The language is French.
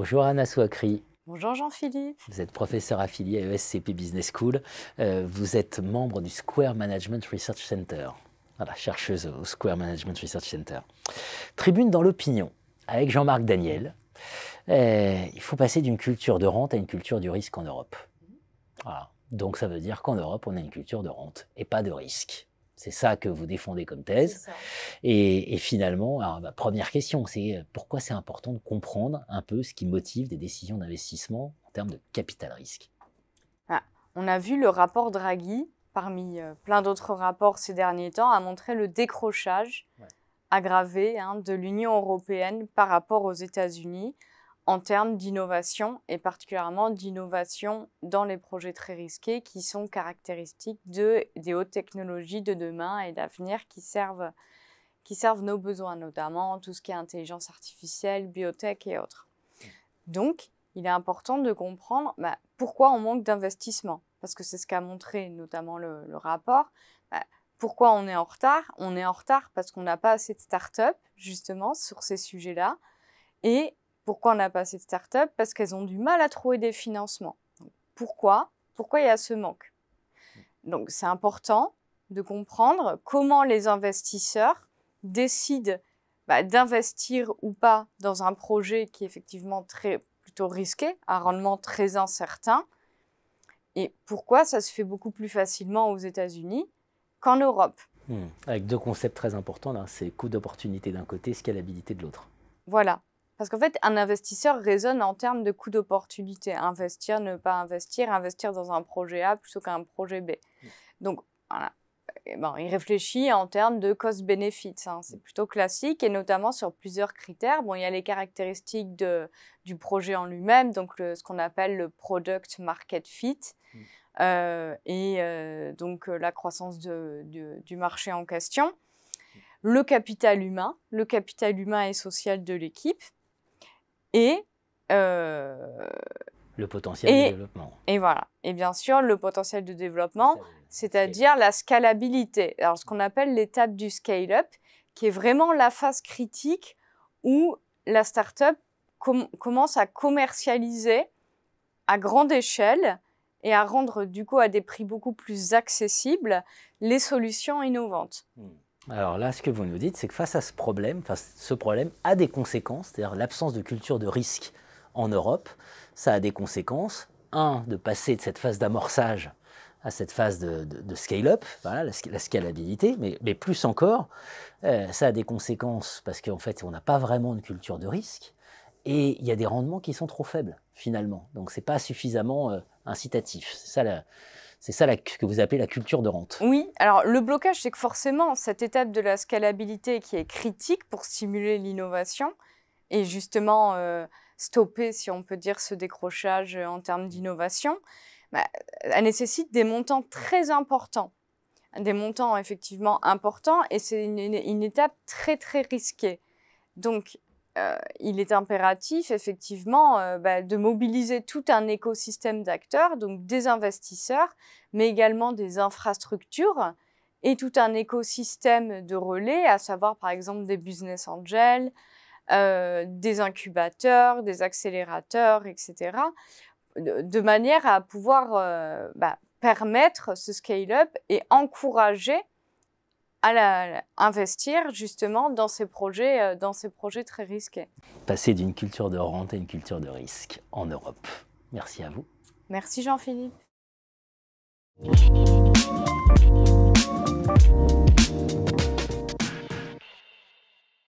Bonjour Anna Souakri. Bonjour Jean-Philippe. Vous êtes professeur affilié à ESCP Business School. Euh, vous êtes membre du Square Management Research Center. Voilà, chercheuse au Square Management Research Center. Tribune dans l'opinion avec Jean-Marc Daniel. Euh, il faut passer d'une culture de rente à une culture du risque en Europe. Voilà. Donc ça veut dire qu'en Europe, on a une culture de rente et pas de risque. C'est ça que vous défendez comme thèse. Et, finalement, alors, ma première question, c'est euh, pourquoi c'est important de comprendre un peu ce qui motive des décisions d'investissement en termes de capital risque? Ah, On a vu le rapport Draghi, parmi euh, plein d'autres rapports ces derniers temps, a montré le décrochage aggravé hein, de l'Union européenne par rapport aux États-Unis en termes d'innovation et particulièrement d'innovation dans les projets très risqués qui sont caractéristiques de, des hautes technologies de demain et d'avenir qui servent, qui servent nos besoins, notamment tout ce qui est intelligence artificielle, biotech et autres. Donc, il est important de comprendre bah, pourquoi on manque d'investissement, parce que c'est ce qu'a montré notamment le, rapport. Bah, pourquoi on est en retard? On est en retard parce qu'on n'a pas assez de start-up, justement, sur ces sujets-là. Et pourquoi on n'a pas assez de start-up? Parce qu'elles ont du mal à trouver des financements. pourquoi? Pourquoi il y a ce manque? Donc c'est important de comprendre comment les investisseurs décident bah, d'investir ou pas dans un projet qui est effectivement très, plutôt risqué, à rendement très incertain, et pourquoi ça se fait beaucoup plus facilement aux États-Unis qu'en Europe? Hmm. Avec deux concepts très importants, là, c'est coût d'opportunité d'un côté, scalabilité de l'autre. Voilà. Parce qu'en fait, un investisseur raisonne en termes de coût d'opportunité. Investir, ne pas investir, investir dans un projet A plutôt qu'un projet B. Mm. Donc, voilà. Bon, il réfléchit en termes de cost-benefit. Hein. C'est plutôt classique et notamment sur plusieurs critères. Bon, il y a les caractéristiques de, du projet en lui-même, donc ce qu'on appelle le product market fit. Mm. Euh, et euh, donc euh, la croissance de, du marché en question. Mm. Le capital humain, le capital humain et social de l'équipe et euh, le potentiel de développement. Et voilà. Et bien sûr, le potentiel de développement, c'est-à-dire la scalabilité. Alors, ce qu'on appelle l'étape du scale-up, qui est vraiment la phase critique où la startup commence à commercialiser à grande échelle et à rendre du coup à des prix beaucoup plus accessibles les solutions innovantes. Hmm. Alors là, ce que vous nous dites, c'est que face à ce problème, ce problème a des conséquences, c'est-à-dire l'absence de culture de risque en Europe, ça a des conséquences. Un, de passer de cette phase d'amorçage à cette phase de, scale-up, voilà, la, scalabilité, mais, plus encore, euh, ça a des conséquences parce qu'en fait, on n'a pas vraiment de culture de risque et il y a des rendements qui sont trop faibles finalement. Donc, ce n'est pas suffisamment euh, incitatif. C'est ça la, c'est ça que vous appelez la culture de rente. Oui, alors le blocage, c'est que forcément, cette étape de la scalabilité qui est critique pour stimuler l'innovation et justement euh, stopper, si on peut dire, ce décrochage en termes d'innovation, bah, elle nécessite des montants très importants. Des montants effectivement importants et c'est une, une, étape très très risquée. Donc euh, il est impératif effectivement euh, bah, de mobiliser tout un écosystème d'acteurs, donc des investisseurs, mais également des infrastructures et tout un écosystème de relais, à savoir par exemple des business angels, euh, des incubateurs, des accélérateurs, etc., de, manière à pouvoir bah, permettre ce scale-up et encourager à investir justement dans ces projets, euh, dans ces projets très risqués. Passer d'une culture de rente à une culture de risque en Europe. Merci à vous. Merci Jean-Philippe.